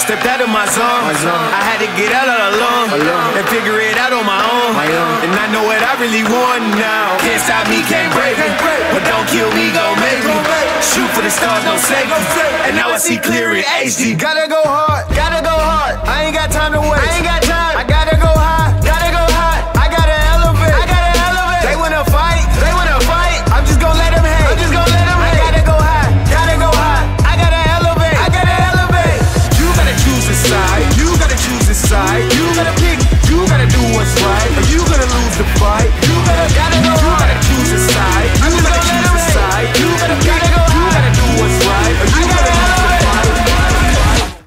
stepped out of my zone. My zone. I had to get out all alone Alone. and figure it out on my own. My own. And I know what I really want now. Can't stop me, can't break me. But don't kill me, go make me. Shoot for the stars, don't no safety. And now I see clear in HD. Gotta go hard, gotta